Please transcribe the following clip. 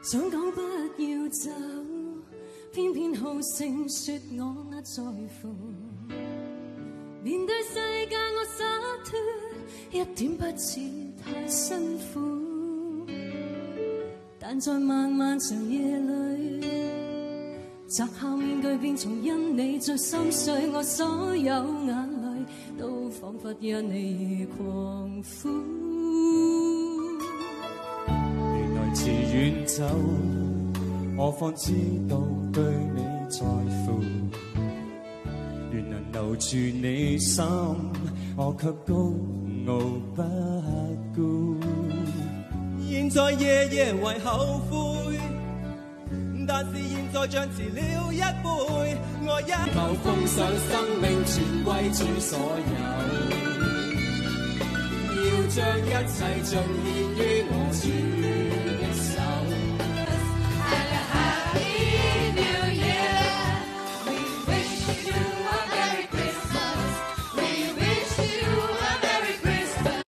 想讲不要走，偏偏好声说我不在乎。面对世界我洒脱，一点不似太辛苦。但在漫漫长夜里，摘下面具，便从因你在心碎，我所有眼泪都仿佛因你而狂呼。远走，我方知道对你在乎。愿能留住你心，我却高傲不顾。现在夜夜为后悔，但是现在像迟了一辈。我一头奉上生命，全归主所有，要将一切尽献于。